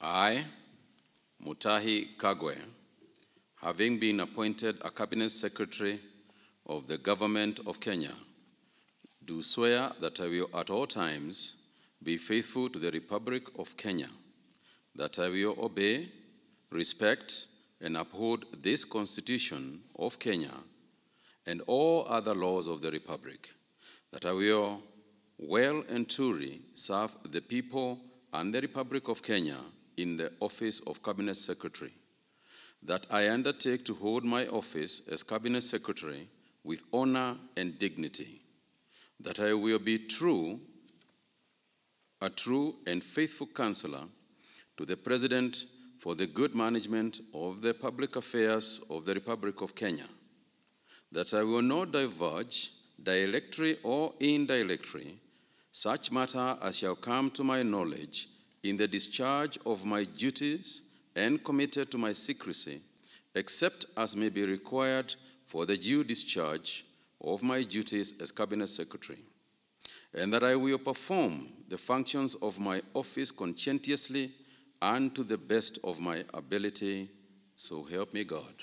I, Mutahi Kagwe, having been appointed a Cabinet Secretary of the Government of Kenya, do swear that I will at all times be faithful to the Republic of Kenya, that I will obey, respect, and uphold this Constitution of Kenya and all other laws of the Republic, that I will well and truly serve the people and the Republic of Kenya in the office of Cabinet Secretary, that I undertake to hold my office as Cabinet Secretary with honor and dignity, that I will be true, a true and faithful counselor to the President for the good management of the public affairs of the Republic of Kenya, that I will not divulge directly or indirectly such matter as shall come to my knowledge in the discharge of my duties and committed to my secrecy, except as may be required for the due discharge of my duties as Cabinet Secretary, and that I will perform the functions of my office conscientiously and to the best of my ability, so help me God.